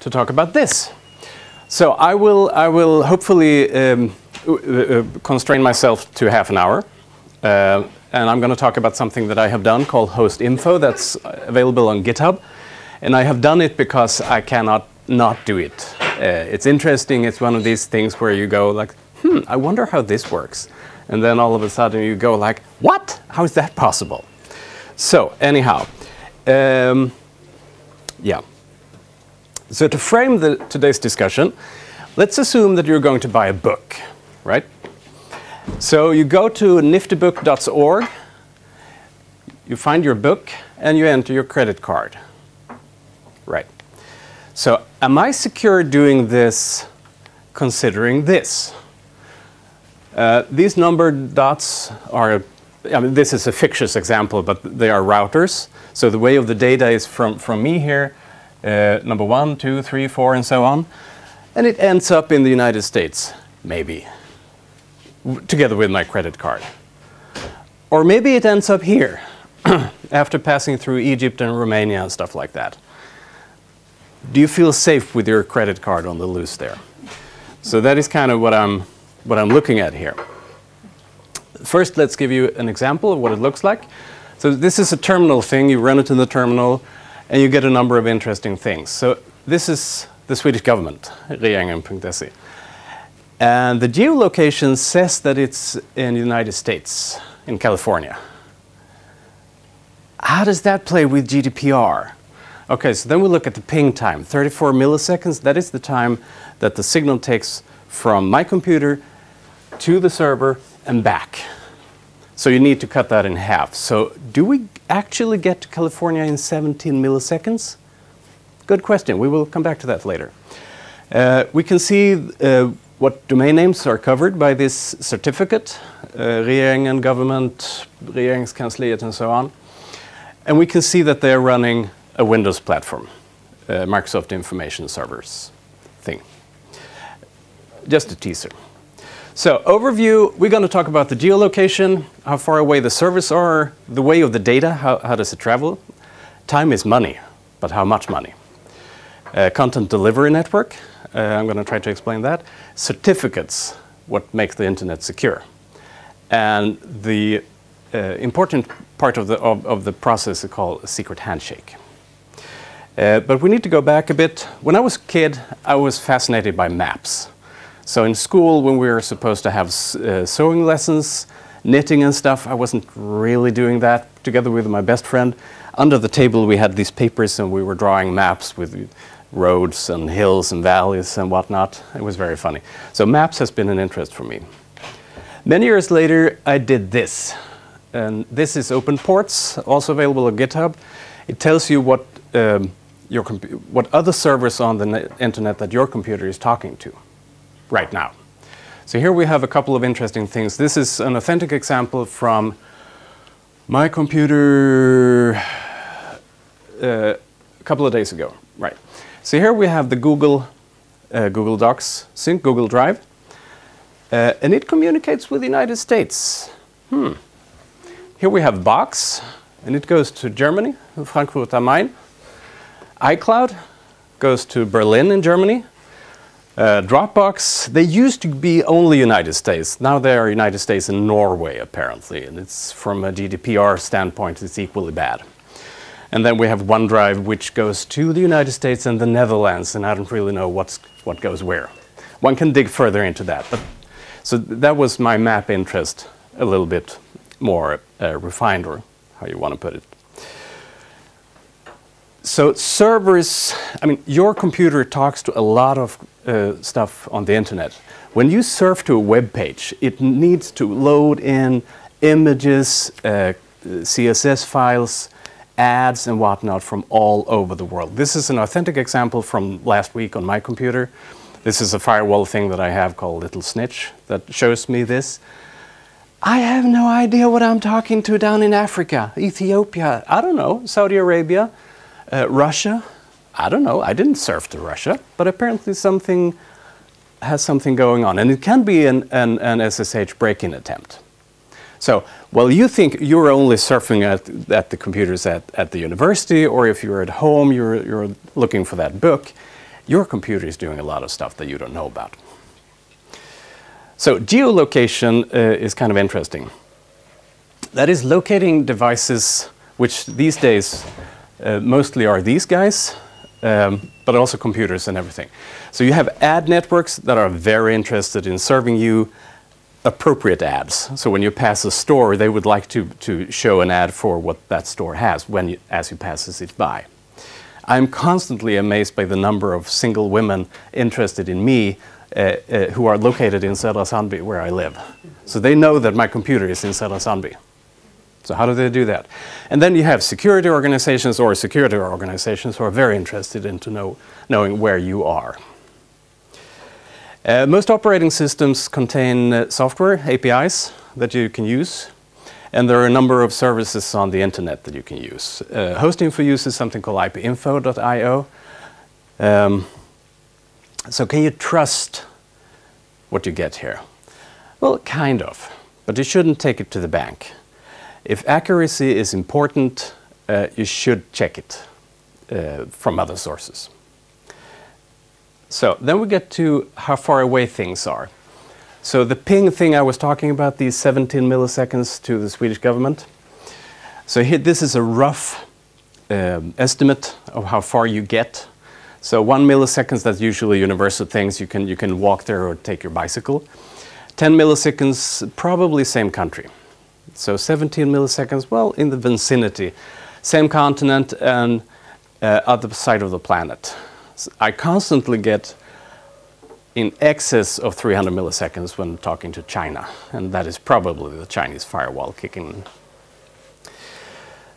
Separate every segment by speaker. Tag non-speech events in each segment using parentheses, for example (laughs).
Speaker 1: to talk about this. So I will, I will hopefully um, uh, constrain myself to half an hour. Uh, and I'm going to talk about something that I have done called host info that's available on GitHub. And I have done it because I cannot not do it. Uh, it's interesting. It's one of these things where you go like, hmm, I wonder how this works. And then all of a sudden you go like, what? How is that possible? So anyhow, um, yeah. So to frame the, today's discussion, let's assume that you're going to buy a book, right? So you go to niftybook.org, you find your book, and you enter your credit card. Right. So am I secure doing this considering this? Uh, these numbered dots are, I mean, this is a fictitious example, but they are routers. So the way of the data is from, from me here, uh, number one, two, three, four, and so on. And it ends up in the United States, maybe, together with my credit card. Or maybe it ends up here, (clears throat) after passing through Egypt and Romania and stuff like that. Do you feel safe with your credit card on the loose there? So that is kind of what I'm what I'm looking at here. First, let's give you an example of what it looks like. So this is a terminal thing. You run it in the terminal, and you get a number of interesting things. So this is the Swedish government, regeringen.se. And the geolocation says that it's in the United States, in California. How does that play with GDPR? Okay, so then we look at the ping time, 34 milliseconds. That is the time that the signal takes from my computer to the server and back. So you need to cut that in half. So do we actually get to California in 17 milliseconds? Good question. We will come back to that later. Uh, we can see uh, what domain names are covered by this certificate, uh, regeringen, government, regeringskansliet, and so on. And we can see that they're running a Windows platform, uh, Microsoft Information Servers thing. Just a teaser. So overview, we're going to talk about the geolocation, how far away the servers are, the way of the data, how, how does it travel. Time is money, but how much money? Uh, content delivery network, uh, I'm going to try to explain that. Certificates, what makes the internet secure. And the uh, important part of the, of, of the process is called a secret handshake. Uh, but we need to go back a bit. When I was a kid, I was fascinated by maps. So in school, when we were supposed to have uh, sewing lessons, knitting and stuff, I wasn't really doing that. Together with my best friend, under the table we had these papers and we were drawing maps with roads and hills and valleys and whatnot. It was very funny. So maps has been an interest for me. Many years later, I did this. And this is open ports, also available on GitHub. It tells you what, um, your what other servers on the internet that your computer is talking to right now. So here we have a couple of interesting things. This is an authentic example from my computer uh, a couple of days ago. Right. So here we have the Google uh, Google Docs sync, Google Drive, uh, and it communicates with the United States. Hmm. Here we have Box, and it goes to Germany, Frankfurt am Main. iCloud goes to Berlin in Germany, uh, Dropbox, they used to be only United States. Now they are United States and Norway, apparently. And it's from a GDPR standpoint, it's equally bad. And then we have OneDrive, which goes to the United States and the Netherlands, and I don't really know what's, what goes where. One can dig further into that. But, so that was my map interest, a little bit more uh, refined, or how you want to put it. So servers, I mean, your computer talks to a lot of uh, stuff on the internet. When you surf to a web page, it needs to load in images, uh, CSS files, ads and whatnot from all over the world. This is an authentic example from last week on my computer. This is a firewall thing that I have called Little Snitch that shows me this. I have no idea what I'm talking to down in Africa, Ethiopia, I don't know, Saudi Arabia, uh, Russia, I don't know. I didn't surf to Russia, but apparently something has something going on, and it can be an, an, an SSH break-in attempt. So, well, you think you're only surfing at, at the computers at, at the university, or if you're at home, you're, you're looking for that book. your computer is doing a lot of stuff that you don't know about. So geolocation uh, is kind of interesting. That is locating devices, which these days uh, mostly are these guys, um, but also computers and everything. So you have ad networks that are very interested in serving you appropriate ads. So when you pass a store, they would like to, to show an ad for what that store has when you, as you passes it by. I'm constantly amazed by the number of single women interested in me uh, uh, who are located in Sandby, where I live. So they know that my computer is in Sandby. So how do they do that? And then you have security organizations or security organizations who are very interested in to know, knowing where you are. Uh, most operating systems contain uh, software, APIs, that you can use. And there are a number of services on the internet that you can use. Uh, hosting for use is something called ipinfo.io. Um, so can you trust what you get here? Well, kind of, but you shouldn't take it to the bank. If accuracy is important, uh, you should check it uh, from other sources. So then we get to how far away things are. So the ping thing I was talking about, these 17 milliseconds to the Swedish government. So here, this is a rough um, estimate of how far you get. So one milliseconds, that's usually universal things. You can, you can walk there or take your bicycle. 10 milliseconds, probably same country. So 17 milliseconds, well, in the vicinity. Same continent and uh, other side of the planet. I constantly get in excess of 300 milliseconds when talking to China, and that is probably the Chinese firewall kicking.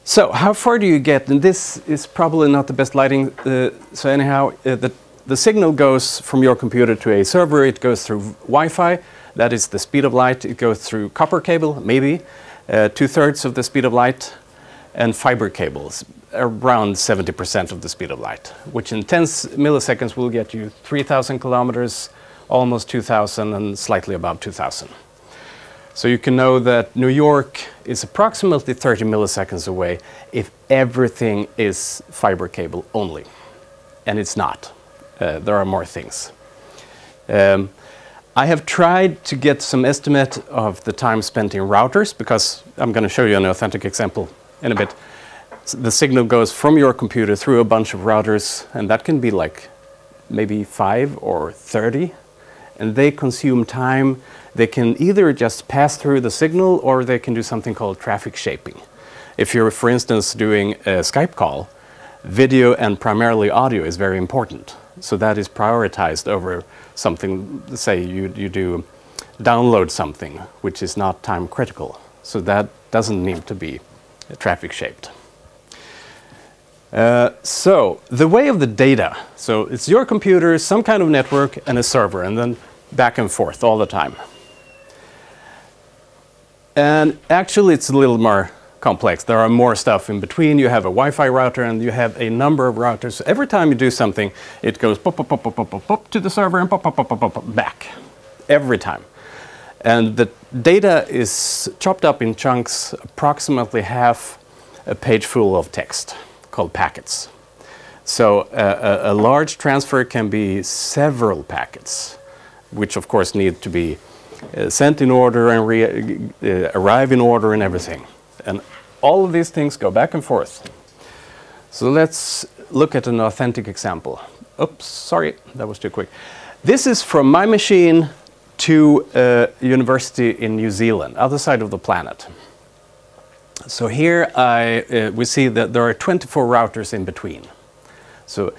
Speaker 1: So how far do you get? And this is probably not the best lighting. Uh, so anyhow, uh, the, the signal goes from your computer to a server. It goes through Wi-Fi. That is the speed of light. It goes through copper cable, maybe, uh, two-thirds of the speed of light, and fiber cables around 70% of the speed of light, which in 10 milliseconds will get you 3,000 kilometers, almost 2,000, and slightly above 2,000. So you can know that New York is approximately 30 milliseconds away if everything is fiber cable only. And it's not. Uh, there are more things. Um, I have tried to get some estimate of the time spent in routers because I'm going to show you an authentic example in a bit the signal goes from your computer through a bunch of routers, and that can be like maybe five or 30, and they consume time. They can either just pass through the signal or they can do something called traffic shaping. If you're, for instance, doing a Skype call, video and primarily audio is very important. So that is prioritized over something, say you, you do download something, which is not time critical. So that doesn't need to be traffic shaped. Uh, so the way of the data, so it's your computer, some kind of network, and a server, and then back and forth all the time. And actually, it's a little more complex. There are more stuff in between. You have a Wi-Fi router, and you have a number of routers. Every time you do something, it goes pop, pop, pop, pop, pop, pop, pop to the server and pop, pop, pop, pop, pop, pop back. Every time. And the data is chopped up in chunks, approximately half a page full of text called packets. So uh, a, a, large transfer can be several packets, which of course need to be uh, sent in order and uh, arrive in order and everything. And all of these things go back and forth. So let's look at an authentic example. Oops, sorry, that was too quick. This is from my machine to a university in New Zealand, other side of the planet. So here I, uh, we see that there are 24 routers in between. So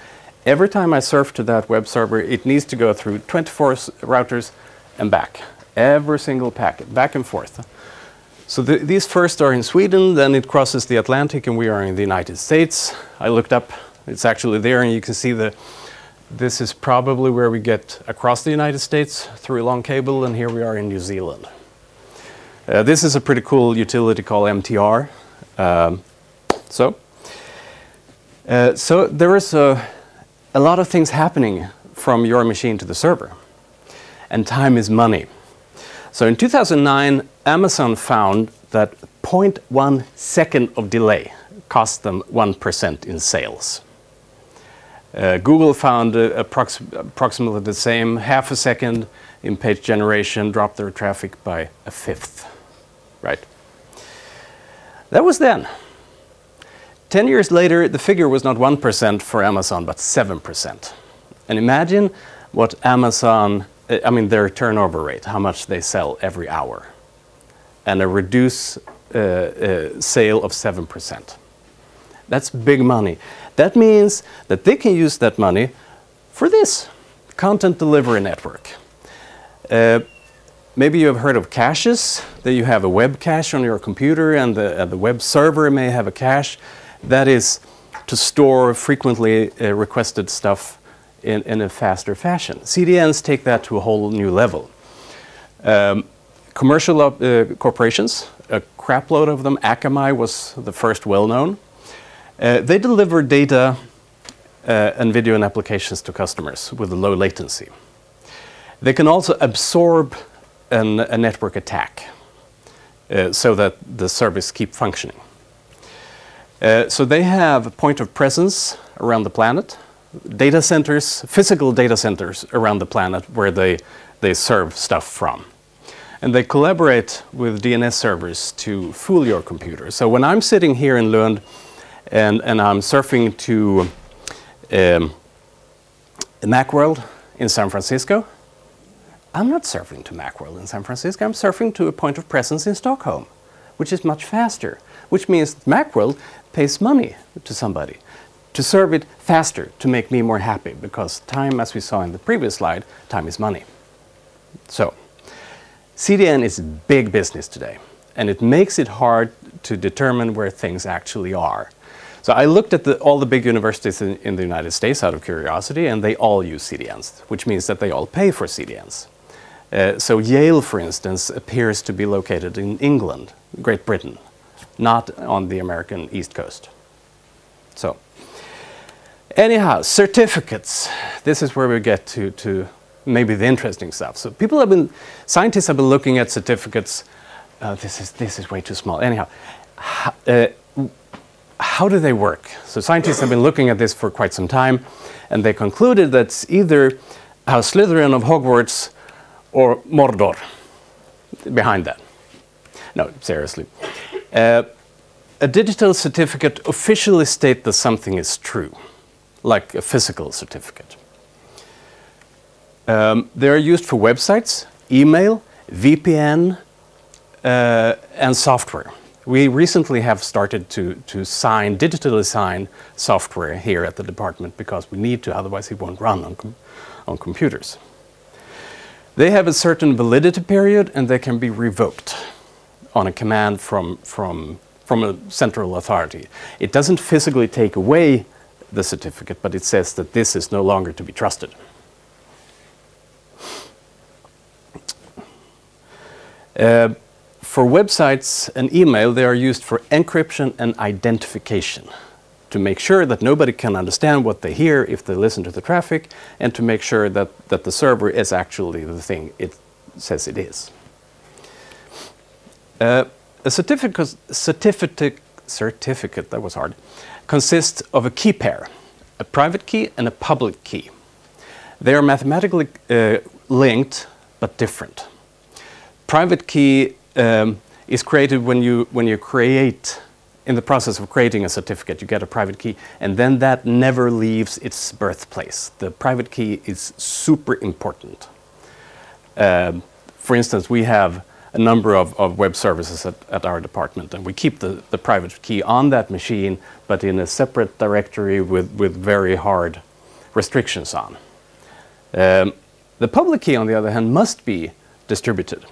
Speaker 1: every time I surf to that web server, it needs to go through 24 routers and back. Every single packet, back and forth. So the, these first are in Sweden, then it crosses the Atlantic and we are in the United States. I looked up, it's actually there and you can see the, this is probably where we get across the United States through a long cable and here we are in New Zealand. Uh, this is a pretty cool utility called MTR. Um, so, uh, so there is a, a lot of things happening from your machine to the server, and time is money. So in 2009, Amazon found that 0.1 second of delay cost them 1% in sales. Uh, Google found uh, approx approximately the same half a second in page generation, dropped their traffic by a fifth, right? That was then. 10 years later, the figure was not 1% for Amazon, but 7%. And imagine what Amazon, uh, I mean, their turnover rate, how much they sell every hour, and a reduced uh, uh, sale of 7%. That's big money. That means that they can use that money for this content delivery network. Uh, maybe you have heard of caches, that you have a web cache on your computer and the, uh, the web server may have a cache. That is to store frequently uh, requested stuff in, in, a faster fashion. CDNs take that to a whole new level. Um, commercial uh, corporations, a crapload of them, Akamai was the first well-known. Uh, they deliver data uh, and video and applications to customers with a low latency. They can also absorb an, a network attack uh, so that the service keep functioning. Uh, so they have a point of presence around the planet, data centers, physical data centers around the planet where they, they serve stuff from. And they collaborate with DNS servers to fool your computer. So when I'm sitting here in Lund and, and I'm surfing to um, Macworld in San Francisco, I'm not surfing to Macworld in San Francisco, I'm surfing to a point of presence in Stockholm, which is much faster, which means Macworld pays money to somebody to serve it faster to make me more happy because time, as we saw in the previous slide, time is money. So, CDN is big business today, and it makes it hard to determine where things actually are. So I looked at the, all the big universities in, in, the United States out of curiosity, and they all use CDNs, which means that they all pay for CDNs. Uh, so Yale, for instance, appears to be located in England, Great Britain, not on the American East Coast. So, anyhow, certificates. This is where we get to, to maybe the interesting stuff. So people have been, scientists have been looking at certificates. Uh, this is this is way too small. Anyhow, uh, how do they work? So scientists have been looking at this for quite some time, and they concluded that either House Slytherin of Hogwarts or Mordor behind that. No, seriously. Uh, a digital certificate officially states that something is true, like a physical certificate. Um, they are used for websites, email, VPN, uh, and software. We recently have started to, to sign, digitally sign software here at the department because we need to, otherwise it won't run on, com on computers. They have a certain validity period and they can be revoked on a command from, from, from a central authority. It doesn't physically take away the certificate, but it says that this is no longer to be trusted. Uh, for websites and email, they are used for encryption and identification to make sure that nobody can understand what they hear if they listen to the traffic, and to make sure that, that the server is actually the thing it says it is. Uh, a certificate, certificate, certificate, that was hard, consists of a key pair, a private key and a public key. They are mathematically uh, linked, but different. Private key um, is created when you, when you create in the process of creating a certificate, you get a private key, and then that never leaves its birthplace. The private key is super important. Um, for instance, we have a number of, of web services at, at, our department, and we keep the, the private key on that machine, but in a separate directory with, with very hard restrictions on. Um, the public key, on the other hand, must be distributed.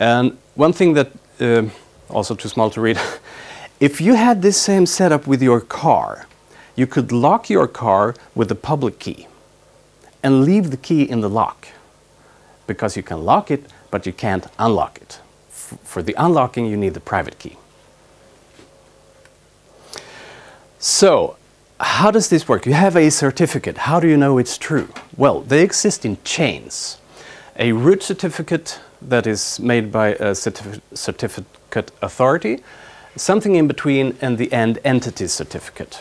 Speaker 1: And one thing that, uh, also too small to read, (laughs) If you had this same setup with your car, you could lock your car with the public key and leave the key in the lock because you can lock it, but you can't unlock it. F for the unlocking, you need the private key. So, how does this work? You have a certificate. How do you know it's true? Well, they exist in chains. A root certificate that is made by a certificate, certificate authority something in between and the end entity certificate.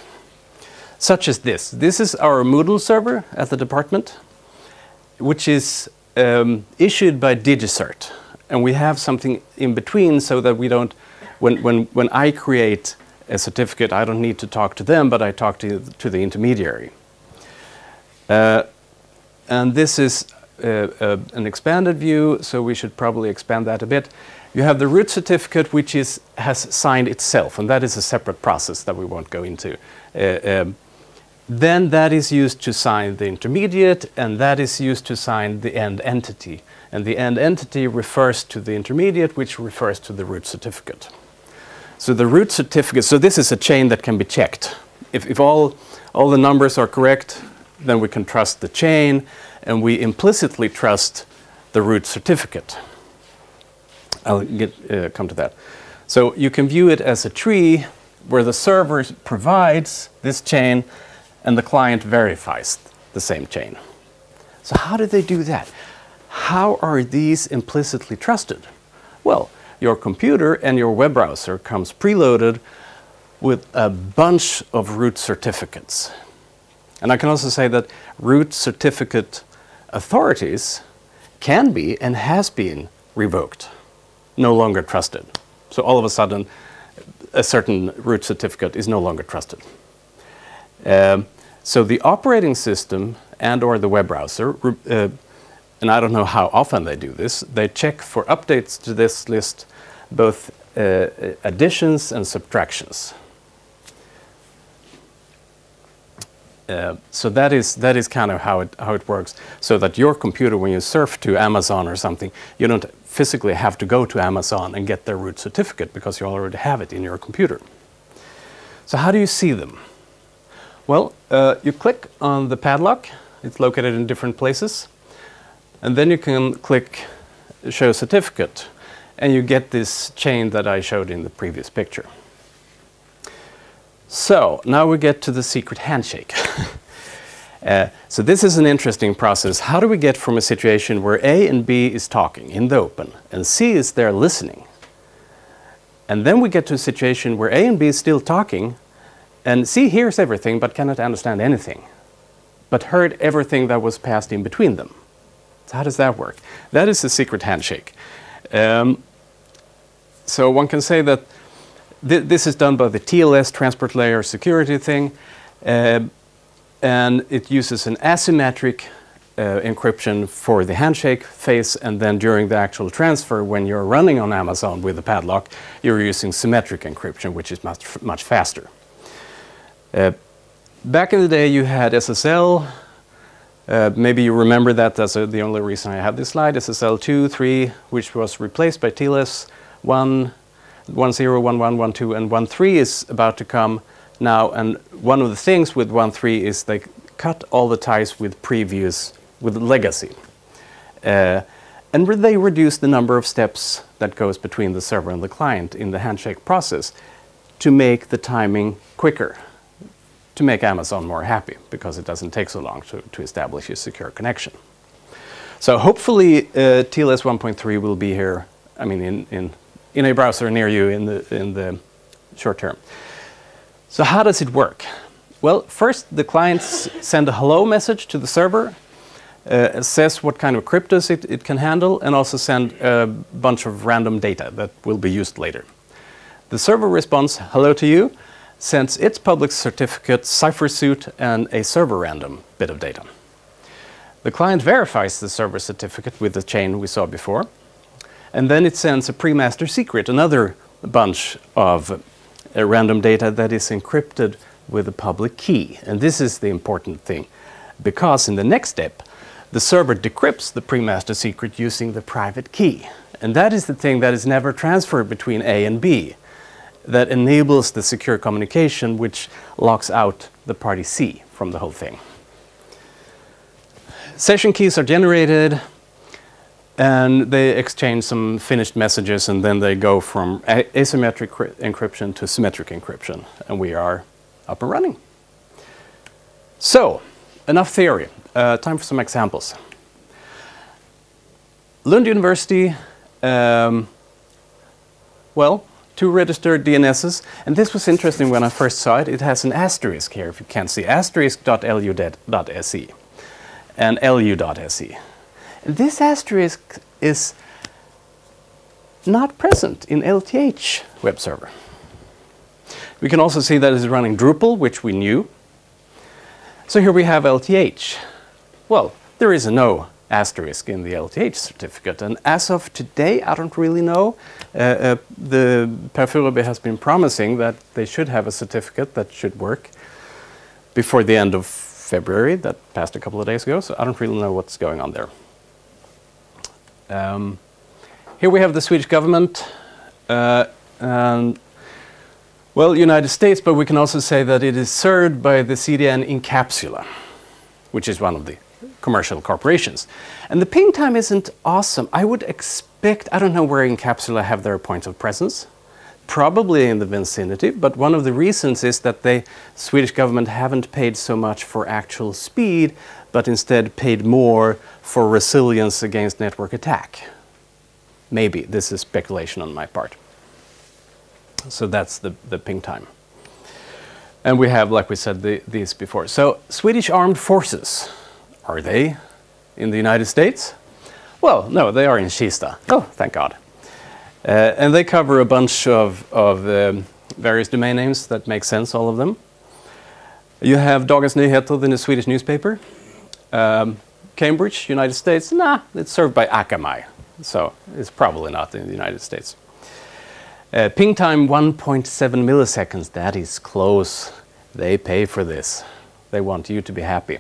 Speaker 1: such as this. This is our Moodle server at the department, which is um, issued by DigiCert. And we have something in between so that we don't, when, when, when I create a certificate, I don't need to talk to them, but I talk to, to the intermediary. Uh, and this is an expanded view, so we should probably expand that a bit. You have the root certificate, which is, has signed itself, and that is a separate process that we won't go into. Uh, um, then that is used to sign the intermediate, and that is used to sign the end entity. And the end entity refers to the intermediate, which refers to the root certificate. So the root certificate, so this is a chain that can be checked. If, if all, all the numbers are correct, then we can trust the chain, and we implicitly trust the root certificate. I'll get, uh, come to that. So you can view it as a tree where the server provides this chain and the client verifies the same chain. So how do they do that? How are these implicitly trusted? Well, your computer and your web browser comes preloaded with a bunch of root certificates. And I can also say that root certificate authorities can be and has been revoked, no longer trusted. So all of a sudden, a certain root certificate is no longer trusted. Um, so the operating system and or the web browser, uh, and I don't know how often they do this, they check for updates to this list both uh, additions and subtractions. Uh, so that is that is kind of how it how it works. So that your computer, when you surf to Amazon or something, you don't physically have to go to Amazon and get their root certificate because you already have it in your computer. So how do you see them? Well, uh, you click on the padlock. It's located in different places, and then you can click Show Certificate, and you get this chain that I showed in the previous picture. So now we get to the secret handshake. (laughs) uh, so this is an interesting process. How do we get from a situation where A and B is talking in the open and C is there listening? And then we get to a situation where A and B is still talking and C hears everything but cannot understand anything, but heard everything that was passed in between them. So how does that work? That is the secret handshake. Um, so one can say that th this is done by the TLS transport layer security thing, uh, and it uses an asymmetric uh, encryption for the handshake phase, and then during the actual transfer, when you're running on Amazon with the padlock, you're using symmetric encryption, which is much, much faster. Uh, back in the day, you had SSL. Uh, maybe you remember that that's the only reason I have this slide, SSL 2, 3, which was replaced by TLS 1, 1.0, 1.1, 1.2, and 1.3 is about to come now. And one of the things with 1.3 is they cut all the ties with previous, with legacy. Uh, and they reduce the number of steps that goes between the server and the client in the handshake process to make the timing quicker, to make Amazon more happy, because it doesn't take so long to, to establish a secure connection. So hopefully uh, TLS 1.3 will be here, I mean, in, in in a browser near you in the, in the short term. So how does it work? Well, first the clients send a hello message to the server, uh, says what kind of cryptos it, it can handle, and also send a bunch of random data that will be used later. The server responds, hello to you, sends its public certificate, cipher suite, and a server random bit of data. The client verifies the server certificate with the chain we saw before, and then it sends a pre-master secret, another bunch of uh, random data that is encrypted with a public key. And this is the important thing, because in the next step, the server decrypts the pre-master secret using the private key. And that is the thing that is never transferred between A and B, that enables the secure communication which locks out the party C from the whole thing. Session keys are generated, and they exchange some finished messages and then they go from asymmetric encryption to symmetric encryption and we are up and running. So, enough theory. Uh, time for some examples. Lund University, um, well, two registered DNSs. And this was interesting when I first saw it. It has an asterisk here, if you can't see, asterisk.lu.se and lu.se. This asterisk is not present in LTH web server. We can also see that it's running Drupal, which we knew. So here we have LTH. Well, there is no asterisk in the LTH certificate. And as of today, I don't really know. Uh, uh, the Per has been promising that they should have a certificate that should work before the end of February. That passed a couple of days ago, so I don't really know what's going on there. Um, here we have the Swedish government. Uh, and, well, United States, but we can also say that it is served by the CDN Incapsula, which is one of the commercial corporations. And the ping time isn't awesome. I would expect, I don't know where Incapsula have their point of presence, probably in the vicinity, but one of the reasons is that the Swedish government haven't paid so much for actual speed, but instead paid more for resilience against network attack. Maybe, this is speculation on my part. So that's the, the ping time. And we have, like we said, the, these before. So Swedish armed forces, are they in the United States? Well, no, they are in Kista. Oh, thank God. Uh, and they cover a bunch of, of um, various domain names that make sense, all of them. You have Dagens Nyheter, the Swedish newspaper. Um, Cambridge, United States, nah, it's served by Akamai, so it's probably not in the United States. Uh, ping time 1.7 milliseconds, that is close. They pay for this. They want you to be happy.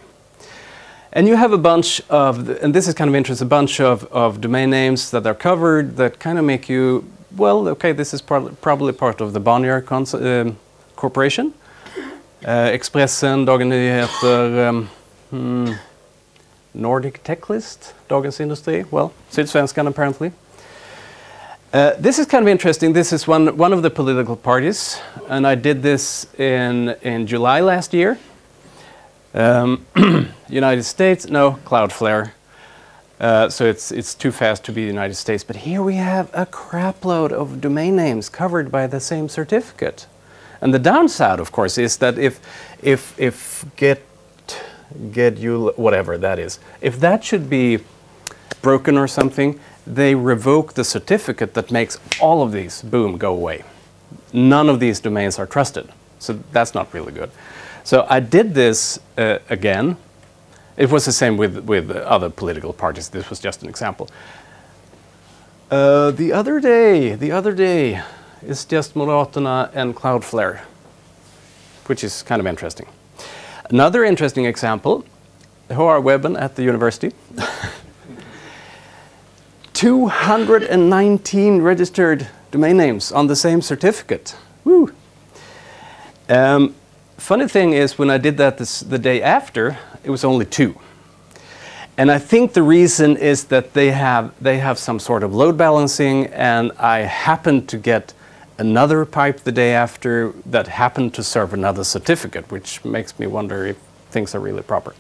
Speaker 1: And you have a bunch of, and this is kind of interesting, a bunch of, of domain names that are covered that kind of make you, well, okay, this is probably part of the Bonnier uh, Corporation. Uh, Expressen, Dagens Nyheter, um, hmm, Nordic Tech List, Dagens Industri, well, Sydsvenskan apparently. Uh, this is kind of interesting. This is one, one of the political parties, and I did this in, in July last year. Um, (clears throat) United States, no, Cloudflare. Uh, so it's, it's too fast to be the United States. But here we have a crapload of domain names covered by the same certificate. And the downside, of course, is that if, if, if get, get you, whatever that is, if that should be broken or something, they revoke the certificate that makes all of these, boom, go away. None of these domains are trusted. So that's not really good. So I did this uh, again. It was the same with, with other political parties. This was just an example. Uh, the other day, the other day, is just Moderaterna and Cloudflare, which is kind of interesting. Another interesting example, H.R. Webben at the university. (laughs) 219 registered domain names on the same certificate. Woo! Um, funny thing is, when I did that this, the day after, it was only two. And I think the reason is that they have, they have some sort of load balancing, and I happened to get another pipe the day after that happened to serve another certificate, which makes me wonder if things are really proper.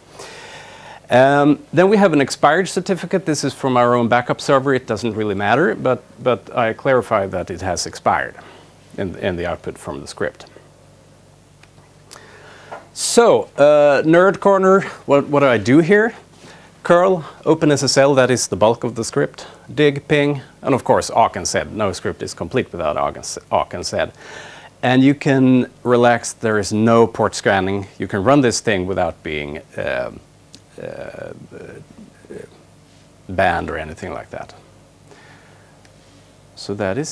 Speaker 1: Um, then we have an expired certificate. This is from our own backup server. It doesn't really matter, but, but I clarify that it has expired in, in the output from the script. So, uh, Nerd Corner, what, what do I do here? Curl, OpenSSL, that is the bulk of the script, dig, ping, and of course awk and sed. No script is complete without awk and sed. And you can relax, there is no port scanning. You can run this thing without being uh, uh, banned or anything like that. So that is